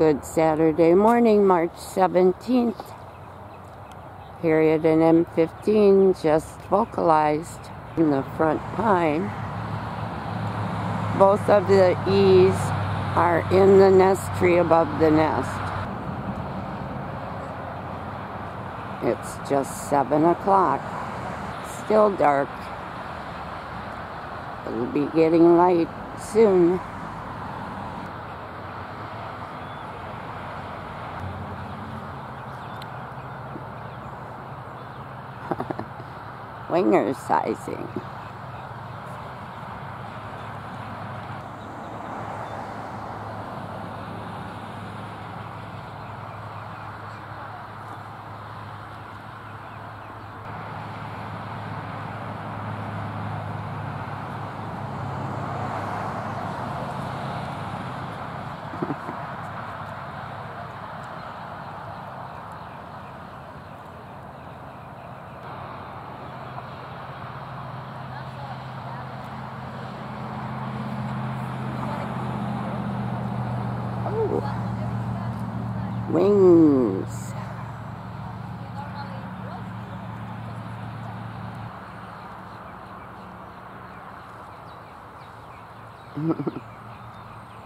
Good Saturday morning, March 17th. Harriet and M15 just vocalized in the front pine. Both of the E's are in the nest tree above the nest. It's just 7 o'clock. Still dark. It'll be getting light soon. Wingercising.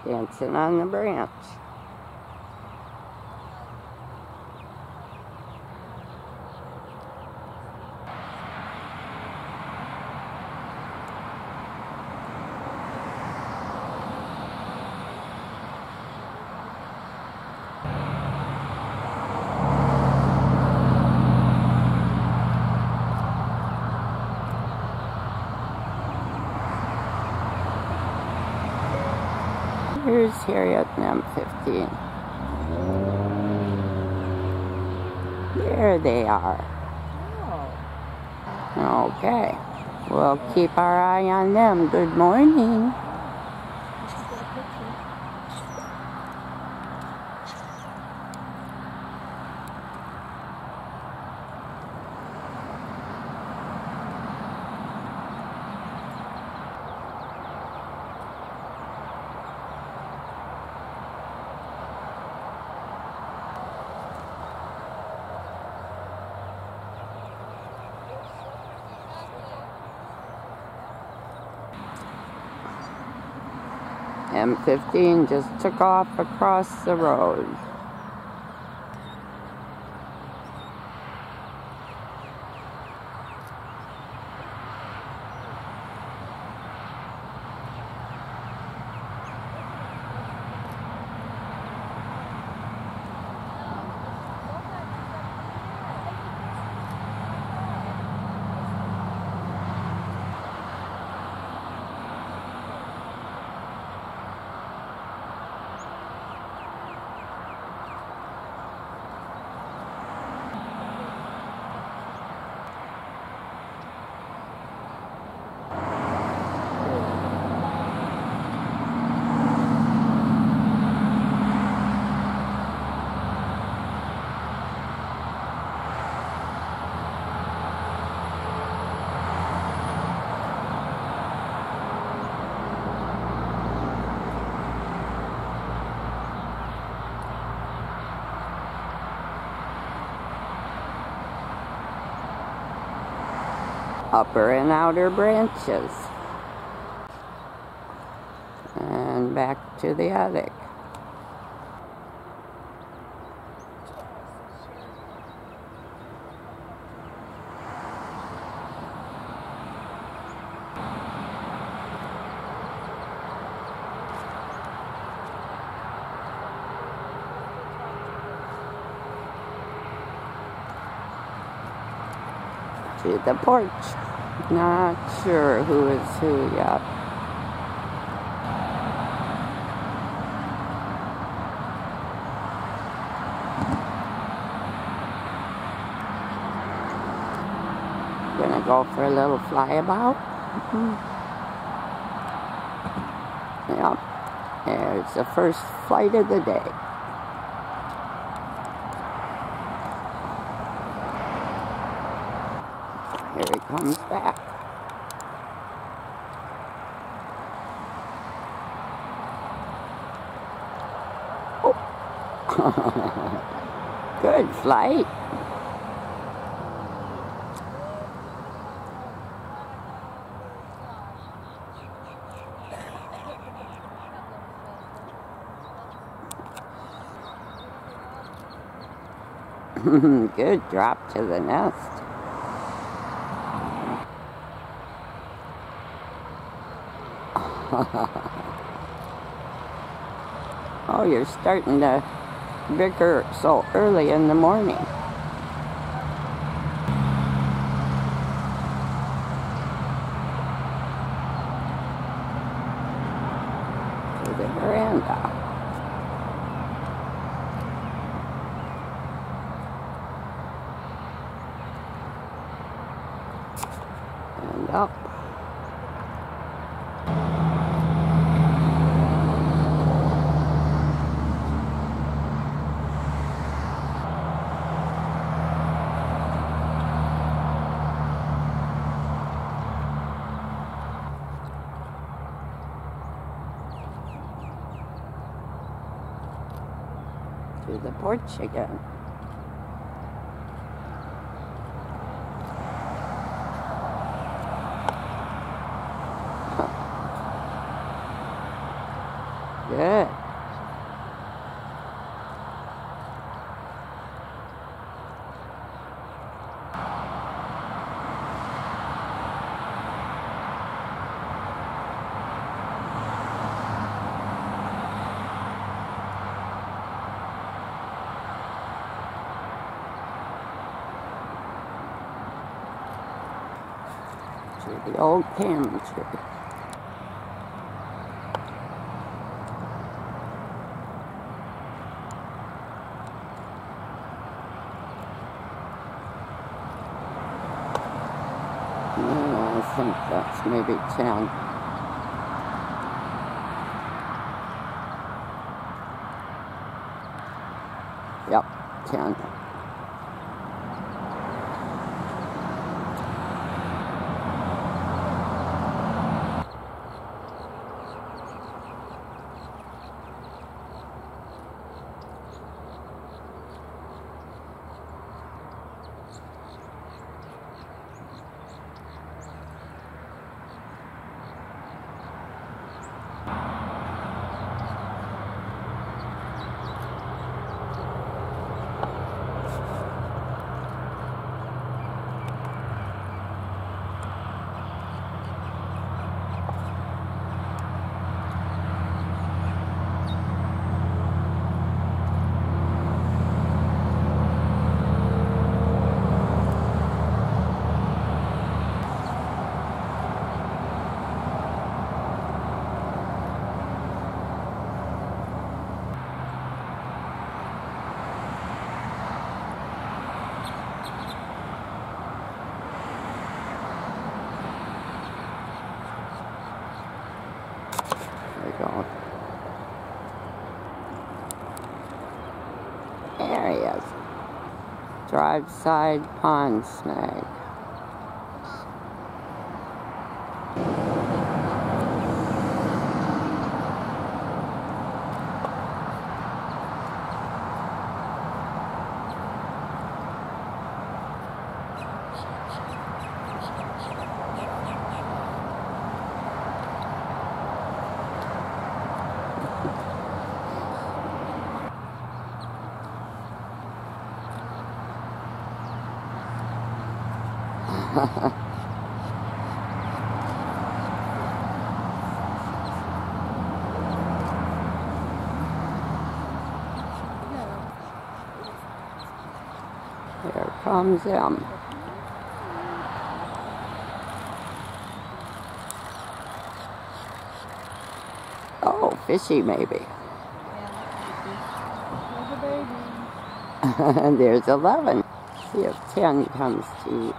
Dancing on the branch. Here's Harriet and M15. There they are. Oh. Okay. We'll keep our eye on them. Good morning. M15 just took off across the road. Upper and outer branches. And back to the attic. To the porch. Not sure who is who yet. Gonna go for a little flyabout. Mm-hmm. Yep. There's the first flight of the day. Here he comes back. Oh, Good flight. Good drop to the nest. oh, you're starting to bicker so early in the morning. To the veranda. And up. To the porch again. Good. To the old palm tree. Yeah, I think that's maybe 10. Yep, 10. There you go. There he is. Drive side pond snag. Here comes M. Oh, fishy maybe. And there's 11. See if 10 comes to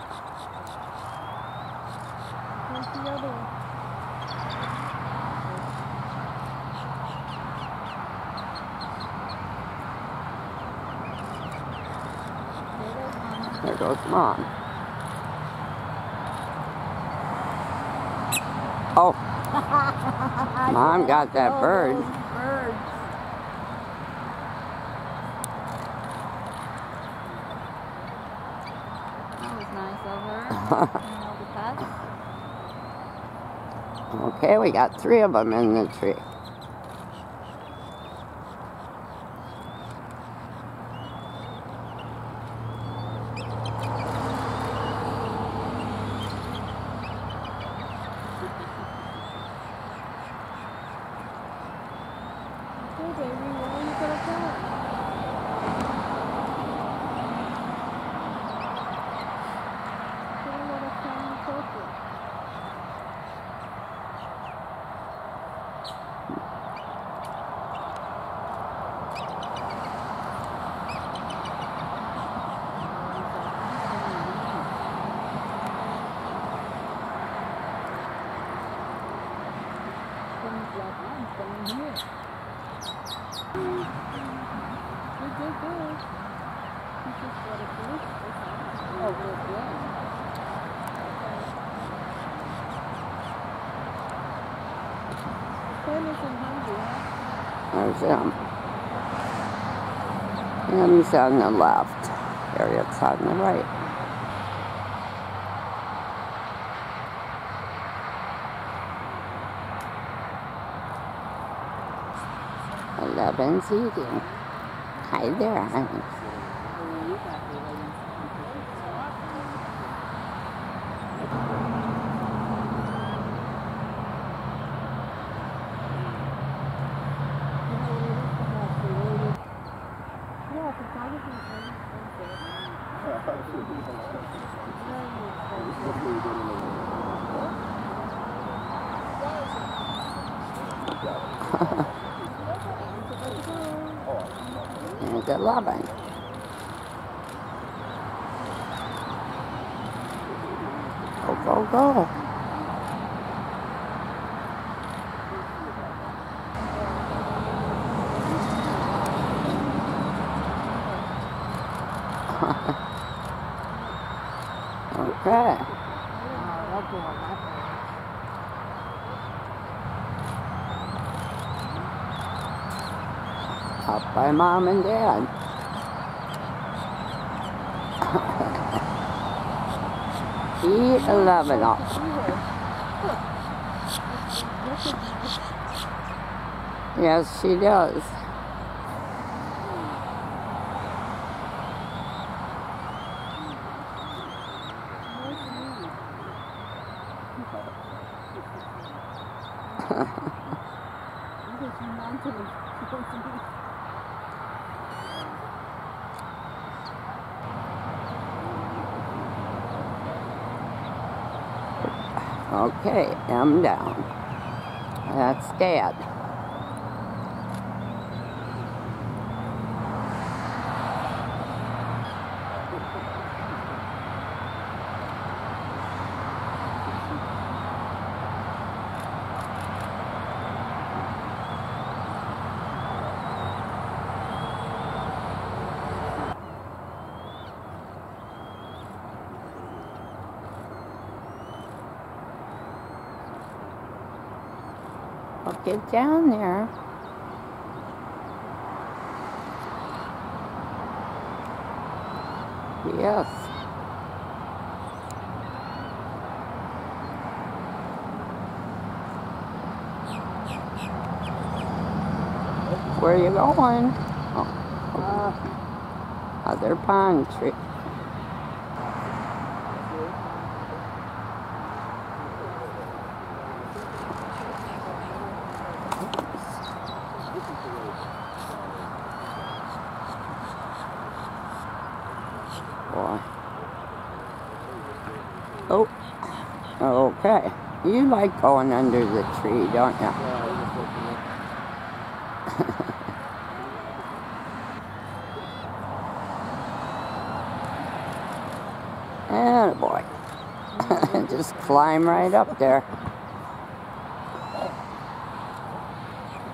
on. Oh. Mom got that oh, bird. That was nice of her. okay, we got three of them in the tree. There's M. M's on the left. Harriet's on the right. Eleven's eating. Hi there, honey. and 11. Go, go, go. okay. Mom and dad. E11 up. Yes, she does. M down. That's Dad. I'll get down there. Yes. Where are you going? Oh. Uh. Other pine tree. Boy. Oh. Okay. You like going under the tree, don't you? And oh, boy. Just climb right up there.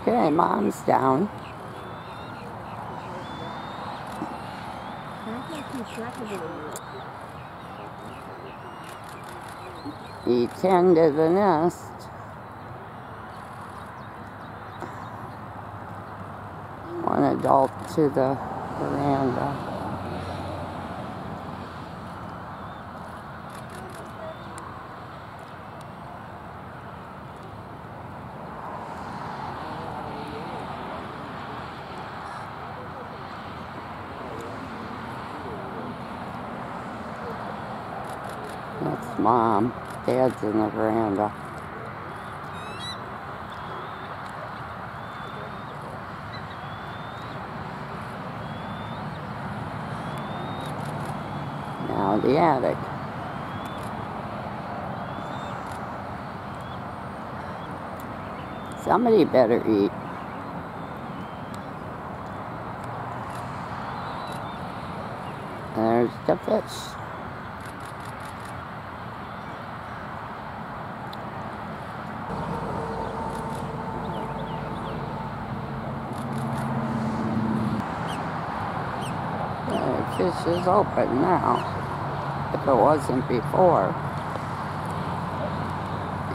Okay, mom's down. You Return to the nest. One adult to the veranda. That's mom. Dad's in the veranda. Now the attic. Somebody better eat. There's the fish. The fish is open now. If it wasn't before.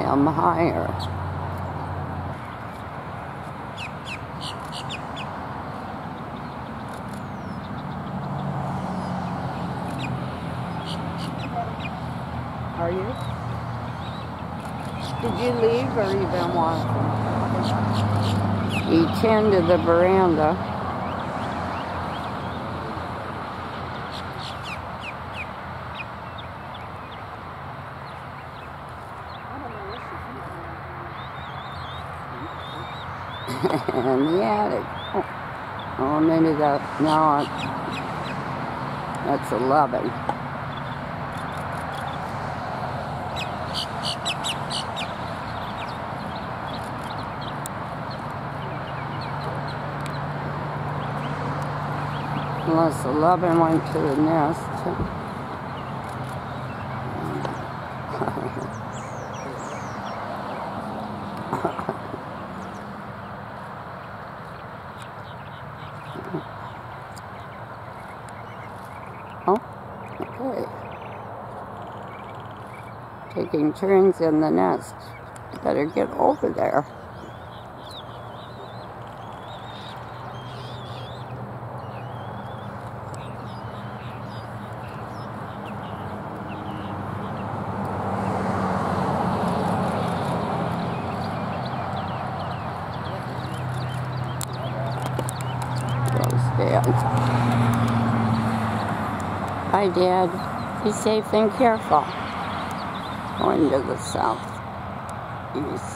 I'm higher. Are you? Did you leave or you been watching? He tended the veranda. And attic. Oh, oh maybe that, no, that's 11. Unless 11 went to the nest. oh, okay. Taking turns in the nest. Better get over there. Hi, Dad. Be safe and careful. Going to the south east.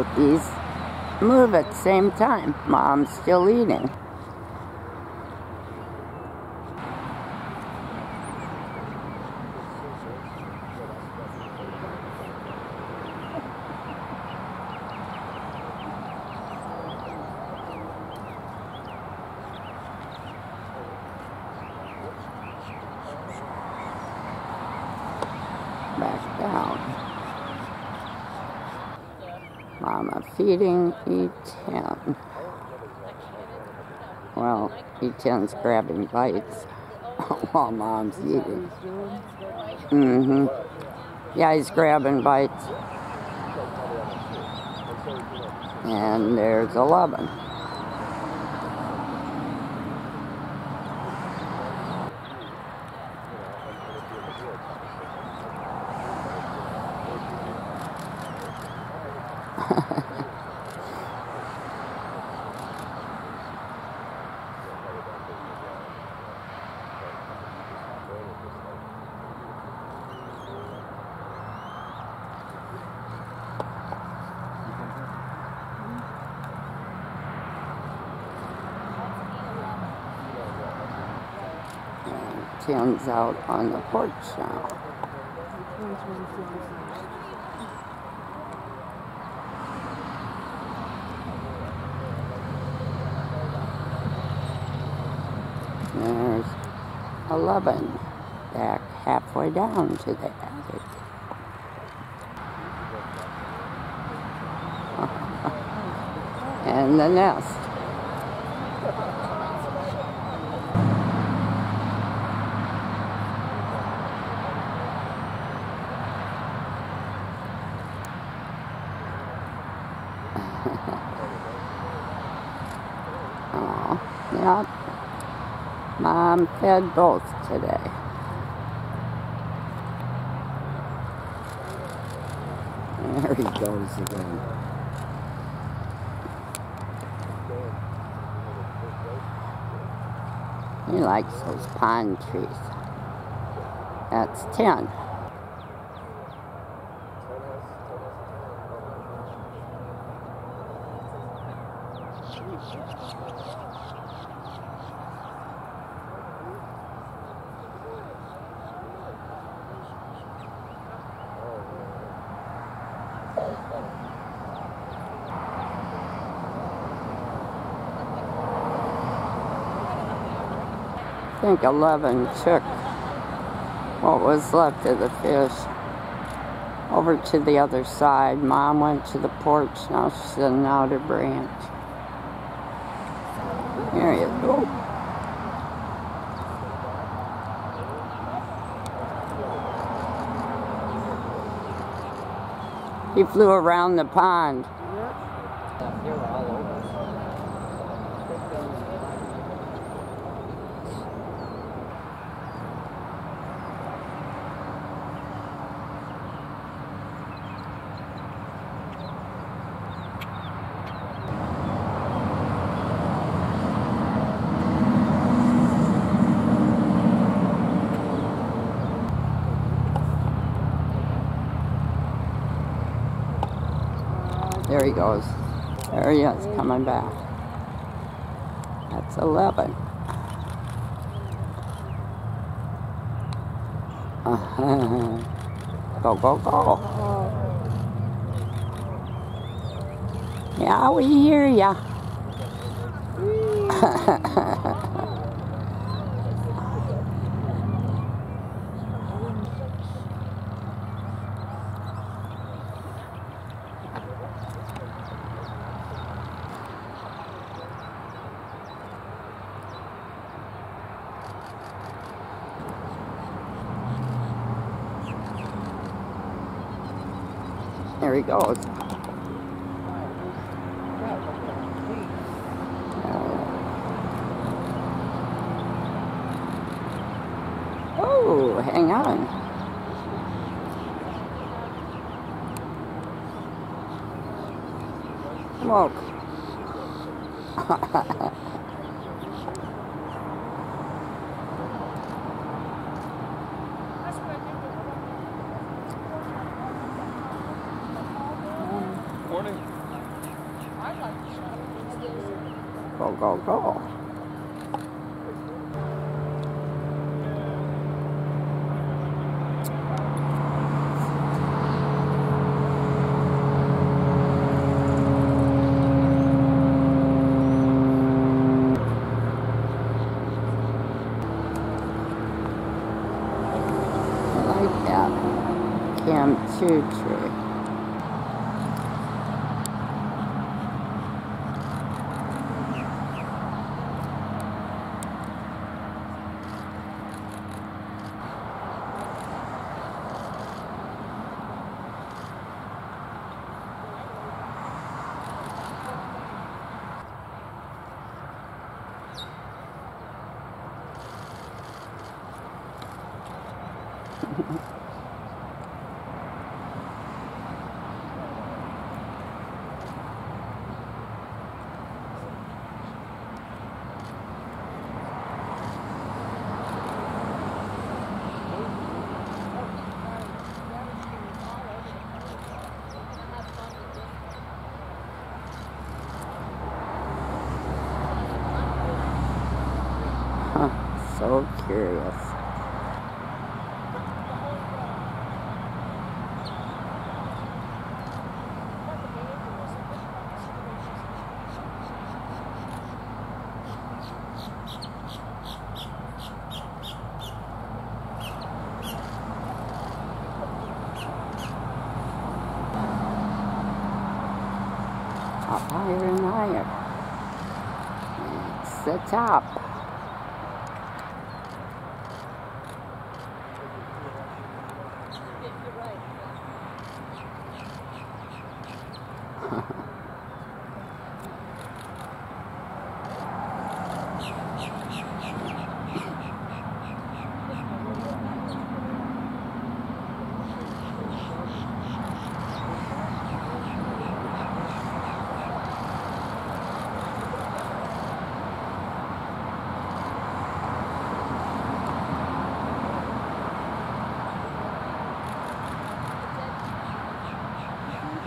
Both these move at the same time. Mom's still eating. Back down. Mama feeding E10. Well, E10's grabbing bites while mom's eating. Mm-hmm. Yeah, he's grabbing bites. And there's 11. And 10's out on the porch now. There's 11 back halfway down to the attic. and the nest. Yep. Fed both today. There he goes again. He likes those pine trees. That's 10. Think 11 took what was left of the fish over to the other side. Mom went to the porch. Now she's in an outer branch. There you go. He flew around the pond. There he goes. There he is, coming back. That's 11. Uh-huh. Go, go, go. Yeah, we hear ya. He goes. Go, go, go. Like that. Cam too. Curious. Up higher and higher. It's the top. I was trying to go out um, mine. There it goes. Where are you going?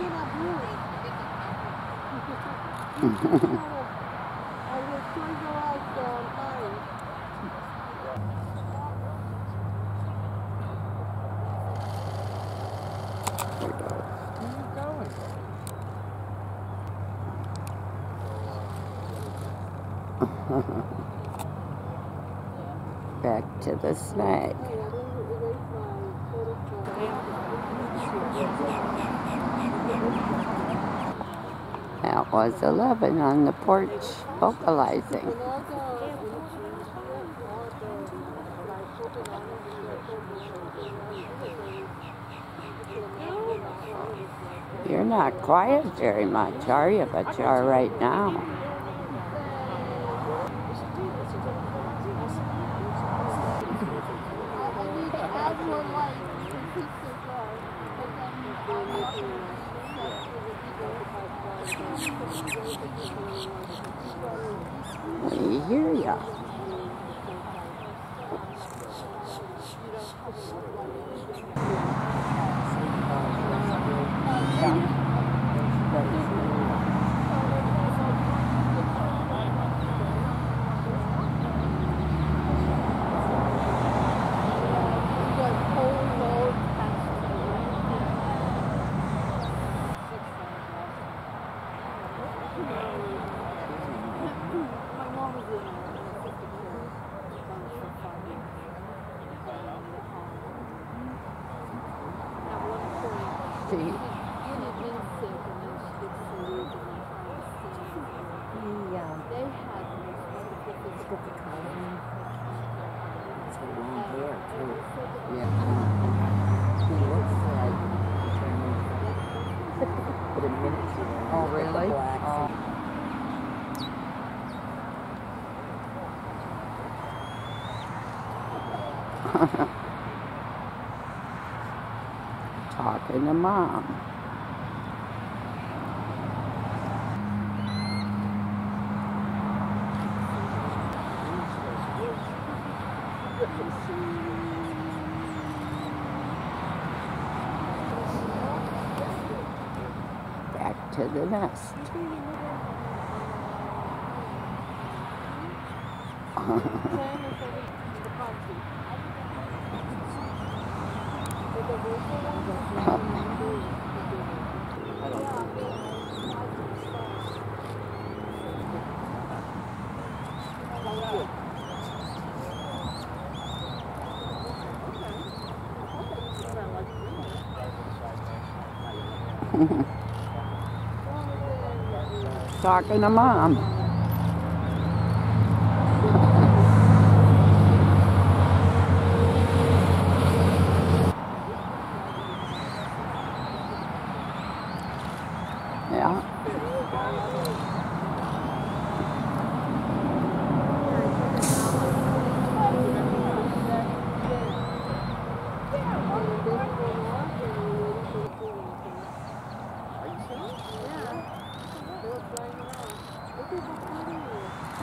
Back to the snag. Was 11 on the porch vocalizing. You're not quiet very much, are you? But you are right now. To mom. Back to the nest. Talking to mom. Yeah.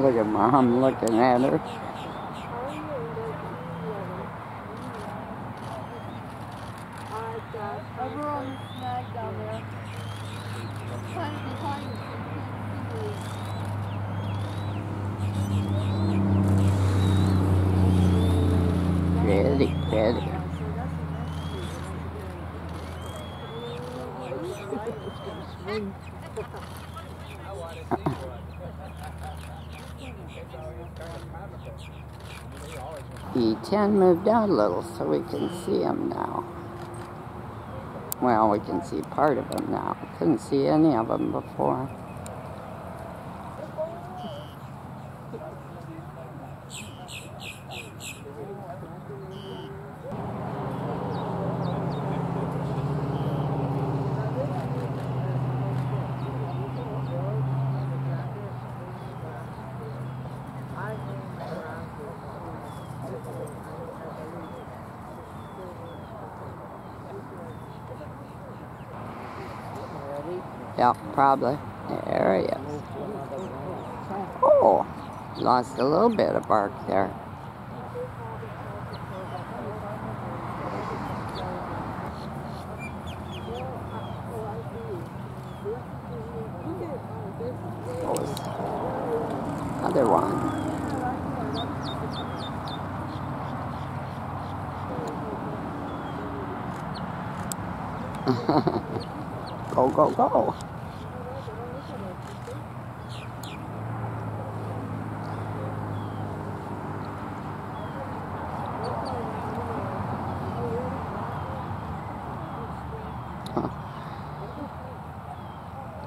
Look at mom looking at her. Over on the snag down there. Trying to behind Pretty, pretty. E10 moved out a little so we can see him now. Well, we can see part of him now. Couldn't see any of them before. Yeah, probably. There he is. Oh, lost a little bit of bark there. Other one. go, go, go.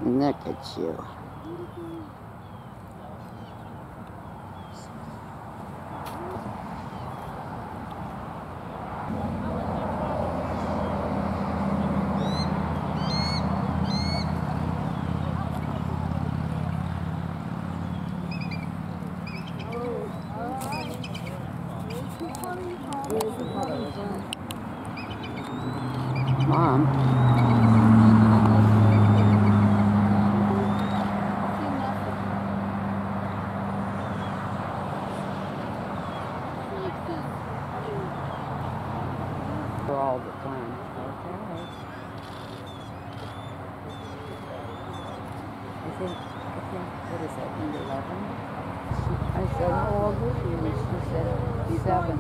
Look at you. Where's the mother? Is it? Mom. For all the time. Okay. I think, I think, what is that, number 11? I said, how old is she? And she said, seven.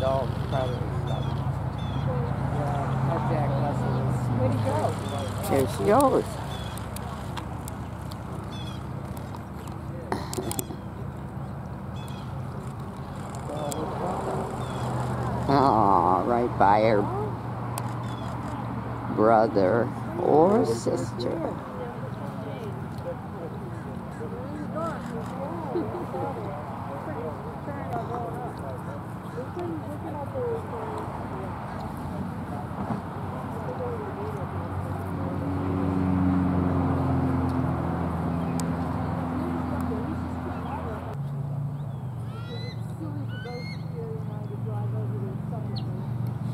So, probably seven. Yeah, our Jack Russell is. Where'd he go? Here she goes. Oh, right by her brother or sister.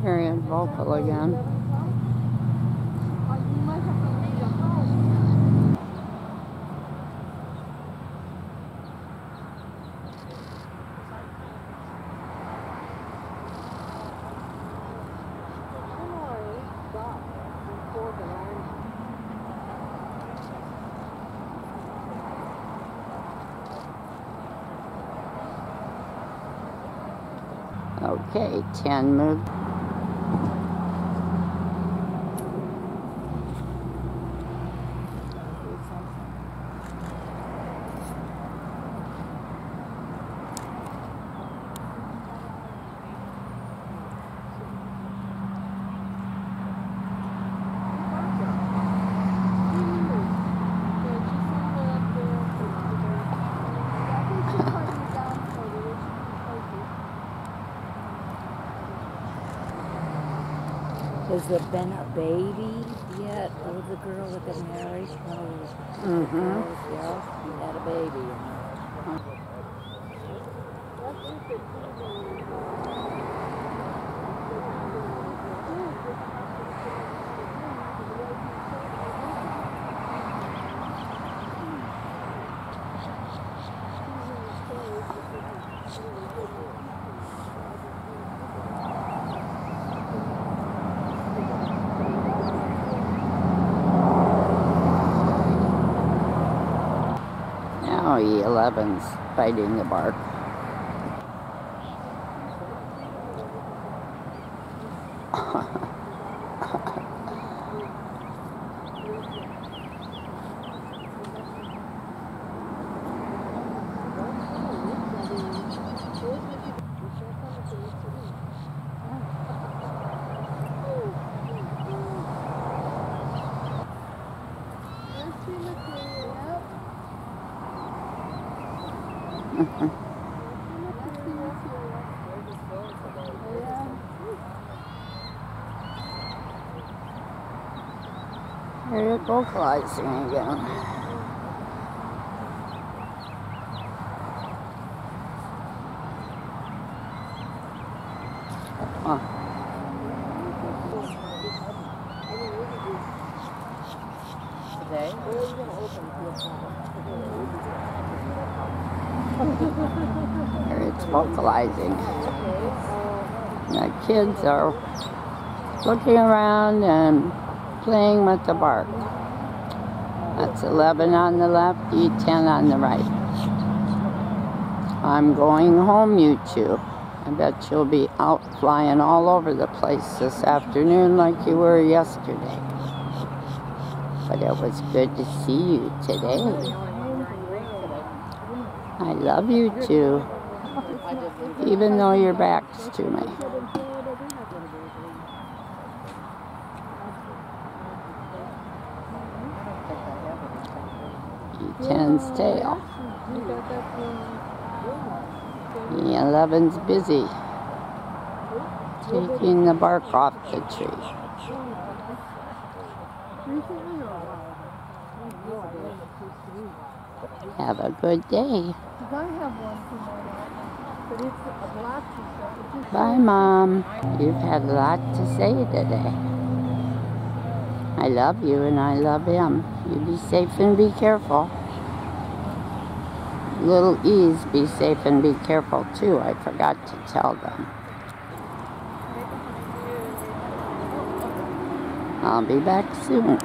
Hearing vocal again. Okay, 10 move. Has there been a baby yet with the girl that got married? Those Mm-hmm. yeah, he had a baby. Now E11's fighting the bark. Vocalizing again. Huh. Today? It's vocalizing. The kids are looking around and playing with the bark. That's 11 on the left, E10 on the right. I'm going home, you two. I bet you'll be out flying all over the place this afternoon like you were yesterday. But it was good to see you today. I love you too, even though your back's to me. E10's tail. E11's busy, taking the bark off the tree. Have a good day. Bye, Mom. You've had a lot to say today. I love you and I love him. You be safe and be careful. Little E's be safe and be careful too. I forgot to tell them. I'll be back soon.